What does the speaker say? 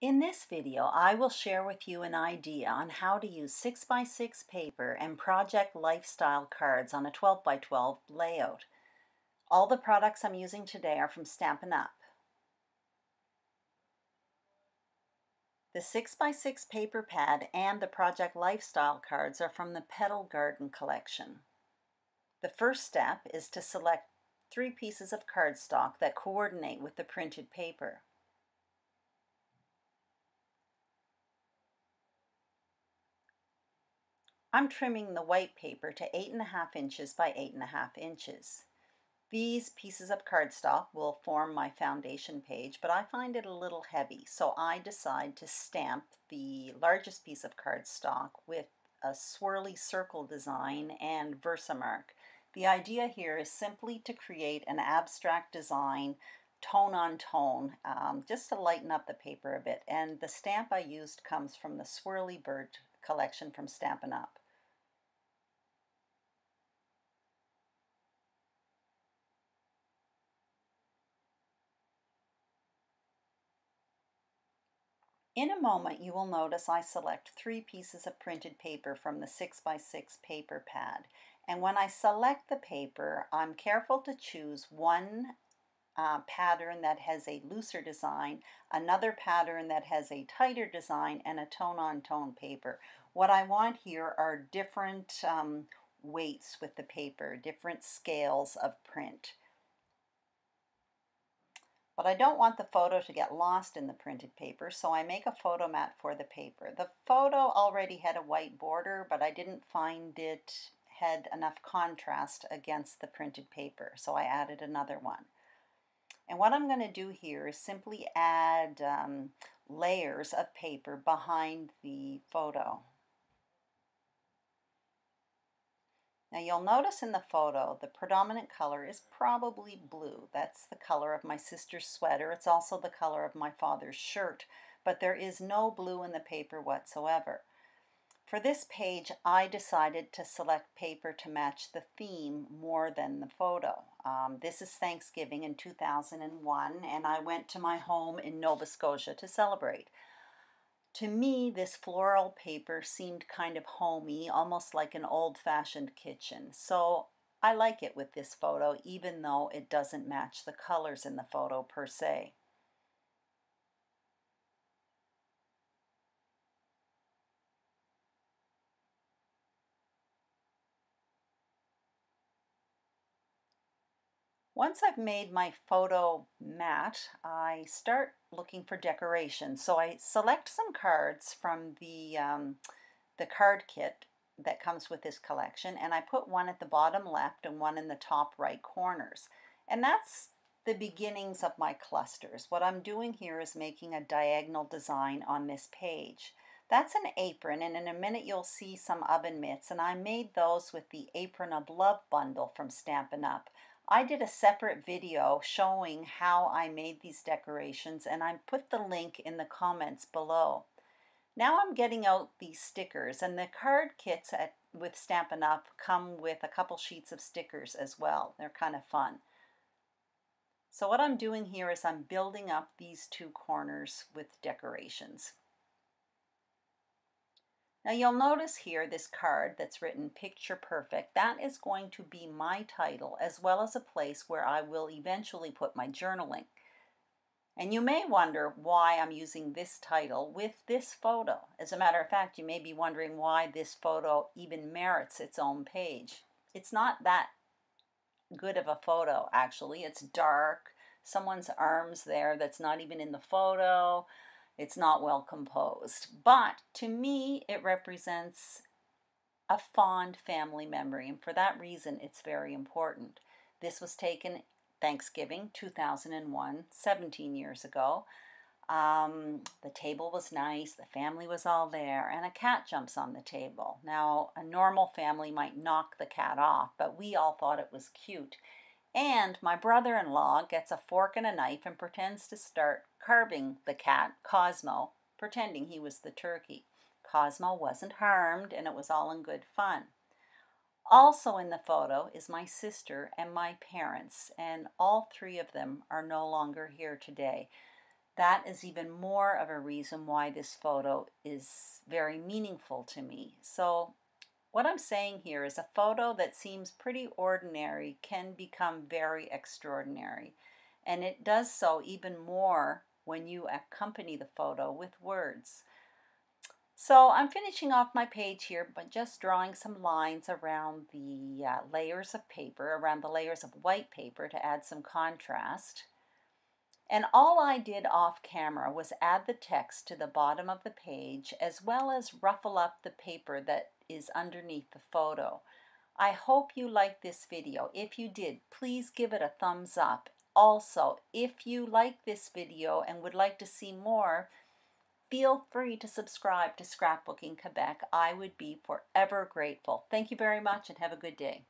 In this video, I will share with you an idea on how to use 6x6 paper and Project Life style cards on a 12x12 layout. All the products I'm using today are from Stampin' Up! The 6x6 paper pad and the Project Life style cards are from the Petal Garden collection. The first step is to select three pieces of cardstock that coordinate with the printed paper. I'm trimming the white paper to 8.5 inches by 8.5 inches. These pieces of cardstock will form my foundation page, but I find it a little heavy, so I decide to stamp the largest piece of cardstock with a swirly circle design and Versamark. The idea here is simply to create an abstract design tone on tone, um, just to lighten up the paper a bit. And the stamp I used comes from the Swirly Bird collection from Stampin' Up! In a moment you will notice I select three pieces of printed paper from the 6x6 paper pad and when I select the paper I'm careful to choose one uh, pattern that has a looser design, another pattern that has a tighter design, and a tone-on-tone -tone paper. What I want here are different um, weights with the paper, different scales of print. But I don't want the photo to get lost in the printed paper, so I make a photo mat for the paper. The photo already had a white border, but I didn't find it had enough contrast against the printed paper, so I added another one. And what I'm going to do here is simply add um, layers of paper behind the photo. Now you'll notice in the photo the predominant color is probably blue. That's the color of my sister's sweater. It's also the color of my father's shirt, but there is no blue in the paper whatsoever. For this page, I decided to select paper to match the theme more than the photo. Um, this is Thanksgiving in 2001, and I went to my home in Nova Scotia to celebrate. To me, this floral paper seemed kind of homey, almost like an old-fashioned kitchen. So I like it with this photo, even though it doesn't match the colors in the photo per se. Once I've made my photo mat, I start looking for decorations. So I select some cards from the, um, the card kit that comes with this collection and I put one at the bottom left and one in the top right corners. And that's the beginnings of my clusters. What I'm doing here is making a diagonal design on this page. That's an apron and in a minute you'll see some oven mitts and I made those with the Apron of Love bundle from Stampin' Up. I did a separate video showing how I made these decorations and I put the link in the comments below. Now I'm getting out these stickers and the card kits at, with Stampin' Up! come with a couple sheets of stickers as well. They're kind of fun. So what I'm doing here is I'm building up these two corners with decorations. Now you'll notice here this card that's written Picture Perfect. That is going to be my title as well as a place where I will eventually put my journaling. And you may wonder why I'm using this title with this photo. As a matter of fact, you may be wondering why this photo even merits its own page. It's not that good of a photo, actually. It's dark. Someone's arms there that's not even in the photo. It's not well composed. But to me, it represents a fond family memory, and for that reason, it's very important. This was taken Thanksgiving 2001, 17 years ago. Um, the table was nice, the family was all there, and a cat jumps on the table. Now, a normal family might knock the cat off, but we all thought it was cute. And my brother in law gets a fork and a knife and pretends to start carving the cat, Cosmo, pretending he was the turkey. Cosmo wasn't harmed and it was all in good fun. Also in the photo is my sister and my parents, and all three of them are no longer here today. that is even more of a reason why this photo is very meaningful to me. So what I'm saying here is a photo that seems pretty ordinary can become very extraordinary. And it does so even more when you accompany the photo with words. So I'm finishing off my page here by just drawing some lines around the uh, layers of paper, around the layers of white paper to add some contrast. And all I did off camera was add the text to the bottom of the page as well as ruffle up the paper that is underneath the photo. I hope you liked this video. If you did, please give it a thumbs up. Also, if you like this video and would like to see more, feel free to subscribe to Scrapbooking Quebec. I would be forever grateful. Thank you very much and have a good day.